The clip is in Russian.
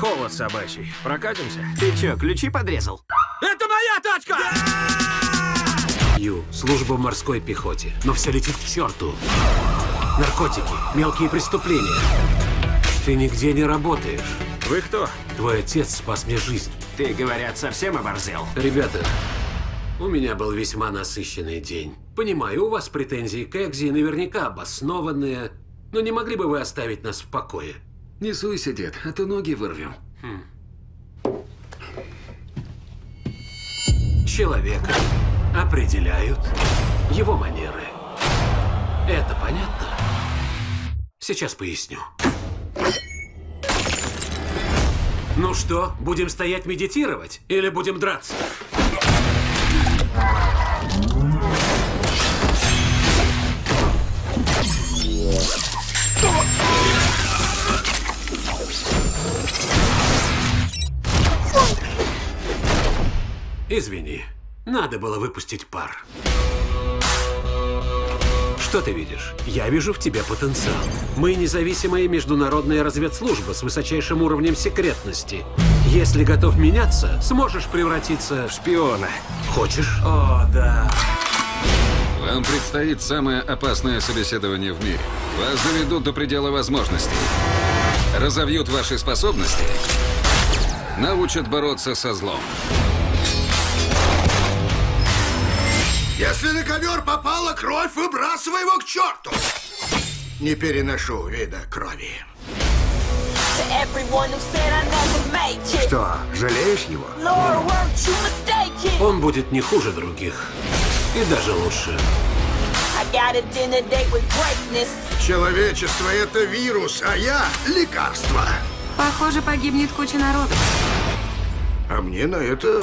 Холод собачий. Прокатимся? Ты чё, ключи подрезал? Это моя тачка! Ю, служба в морской пехоте. Но все летит к черту. Наркотики, мелкие преступления. Ты нигде не работаешь. Вы кто? Твой отец спас мне жизнь. Ты, говорят, совсем оборзел. Ребята, у меня был весьма насыщенный день. Понимаю, у вас претензии к Экзи наверняка обоснованные, но не могли бы вы оставить нас в покое? Не суйся, дед, а то ноги вырвем. Человека определяют его манеры. Это понятно? Сейчас поясню. Ну что, будем стоять медитировать или будем драться? Извини, надо было выпустить пар. Что ты видишь? Я вижу в тебе потенциал. Мы независимая международная разведслужба с высочайшим уровнем секретности. Если готов меняться, сможешь превратиться в Шпиона. Хочешь? О, да. Вам предстоит самое опасное собеседование в мире. Вас доведут до предела возможностей. Разовьют ваши способности. Научат бороться со злом. Если на ковер попала кровь, выбрасывай его к черту! Не переношу вида крови. Что, жалеешь его? Он будет не хуже других. И даже лучше. Человечество — это вирус, а я — лекарство. Похоже, погибнет куча народу. А мне на это...